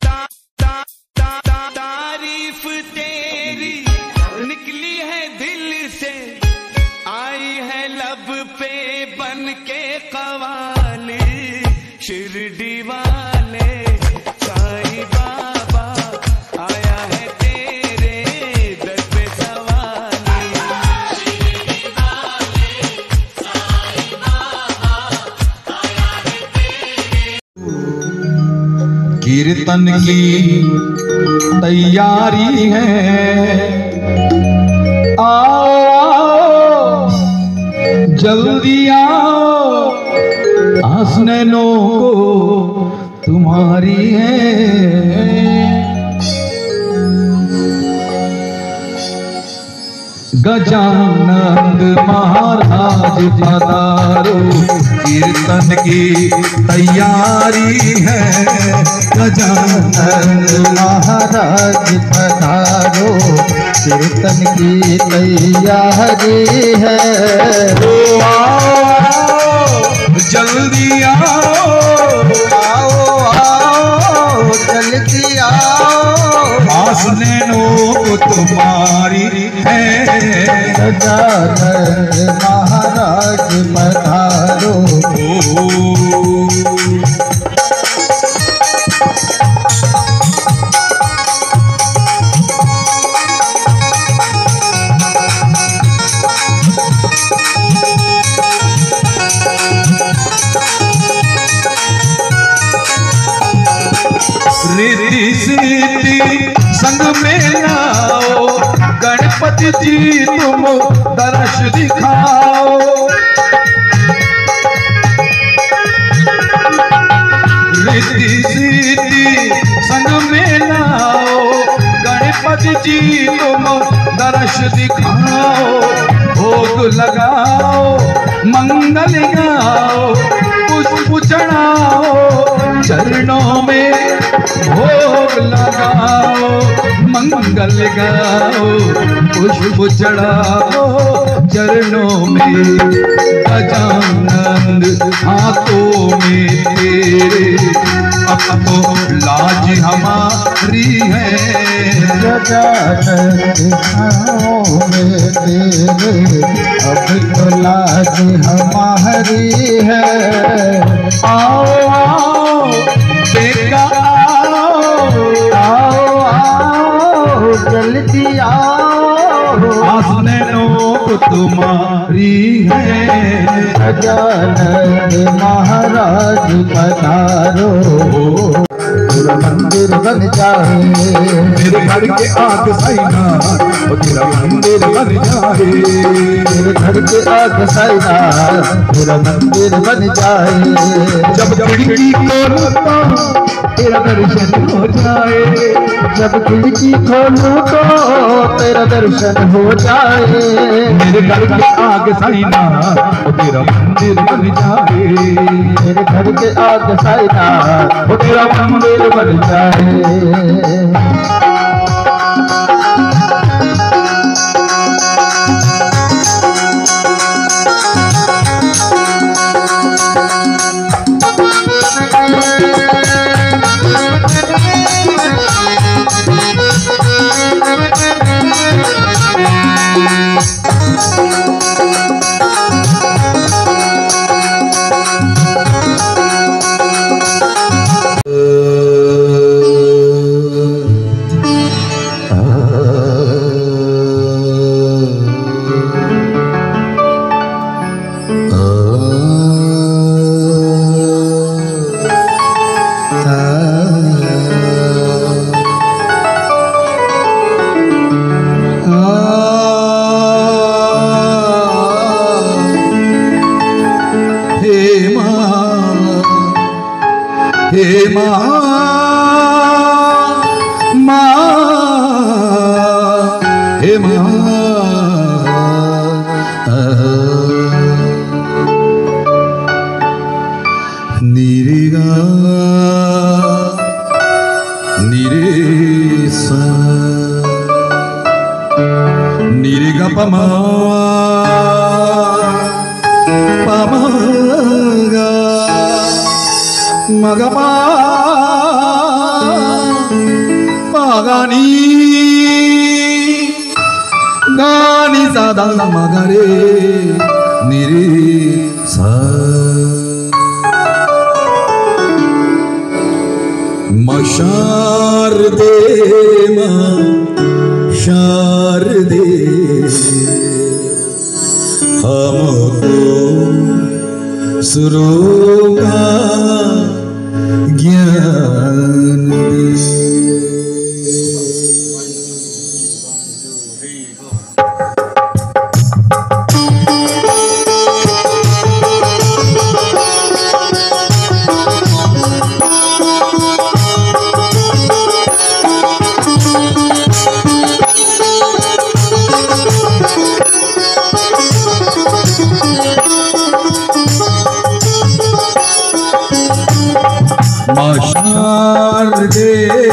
da da da da da कीर्तन की तैयारी है। आओ आओ जल्दी आओ। हंसनैनों को तुम्हारी है। गजानंद महाराज पधारो। कीर्तन की तैयारी है। गजानंद महाराज पधारो। कीर्तन की तैयारी है। ओ आओ, जल्दी आओ। आओ आओ, जल्दी आओ। आसनों तुम्हारी है। गजानंद महाराज पधारो रिद्धि सिद्धि संग में लाओ गणपति जी तुम दर्श दिखाओ। रिद्धि संग में लाओ गणपति जी तुम दर्श दिखाओ। भोग लगाओ, मंगल गाओ, पुष्प चढ़ाओ। चरणों में भोग लगाओ। मंगल गाओ, पुष्प चढ़ाओ, चरणों में गजानंद हाथों में तेरे अब लाज हमारी है। अब तो लाज हमारी है। आओ आओ बेटा आसनों तुम्हारी है। गजानंद महाराज पधारो। तेरा मंदिर बन जाए। मेरे घर के आग साइना तेरा मंदिर बन जाए। मेरे घर के आग साइना तेरा मंदिर बन जाए। जब खिड़की खोलता तेरा दर्शन हो जाए। जब खिड़की खोलूं तो तेरा दर्शन हो जाए। मेरे घर के आग साइना तेरा मंदिर बन जाए। मेरे घर के आग साइना तेरा मंदिर जाए। हे हे माँ माँ हे माँ निरिगा निरेसा निरिगा पागमा गानी सादा मगरे निरी सा मशारदे मा शारदे हमको सुरों ज्ञान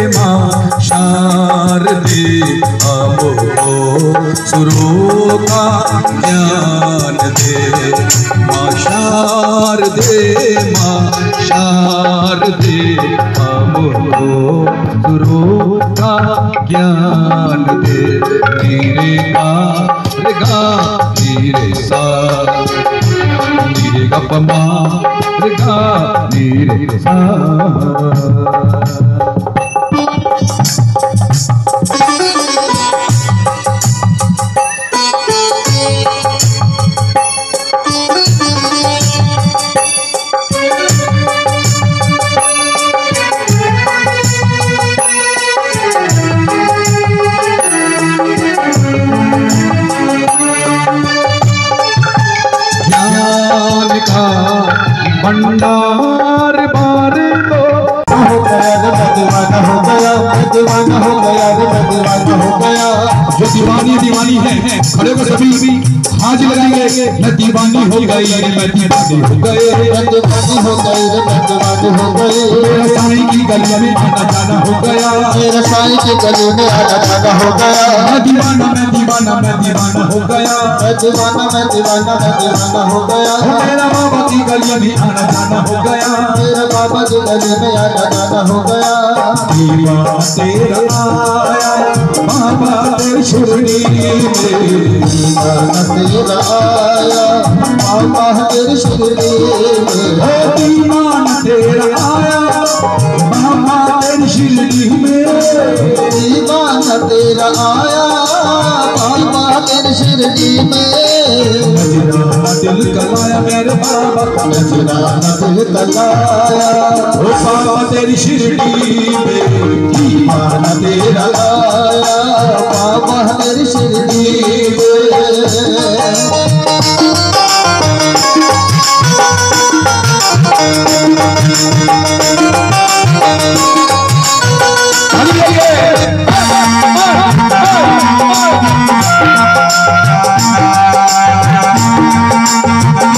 माँ शारदे हमको सुरों का ज्ञान दे। माँ शारदे माँ शारदे हमको सुरों का ज्ञान दे। मेरे का मेरे सा मेरे गपमा गा मेरे सा भंडार बार तो। हो गया रे दीवाना हो गया दीवाना हो गया रे दीवाना हो गया जो दीवानी दीवानी है खड़े को सभी भी हाथ लगाएँगे मैं दीवानी हो गई मैं दीवानी हो गए दीवानी हो गई रे दीवानी हो गई। की गलिया में आना जाना हो गया मेरा साईं के गले में आना जाना हो गया मैं दीवाना मैं दीवाना मैं दीवाना हो गया मैं दीवाना मैं दीवाना मैं दीवाना हो गया मेरा बाबा की गलिया में आना जाना हो गया मेरा बाबा की गले में आना जाना हो गया तेरा आया बाबा तेरी में तेरा आया। बाबा तेरी शिरडी में तेरा आया बाबा तेरी शिरडी में दीवाना तेरा आया। बाबा तेरे शिरडी में नजराना दिल कलाया मेरे बाबा नजराना दिल कलाया ओ बाबा तेरी शिरडी में दीवाना तेरा लाया बाबा तेरी शिरडी में। Thank you.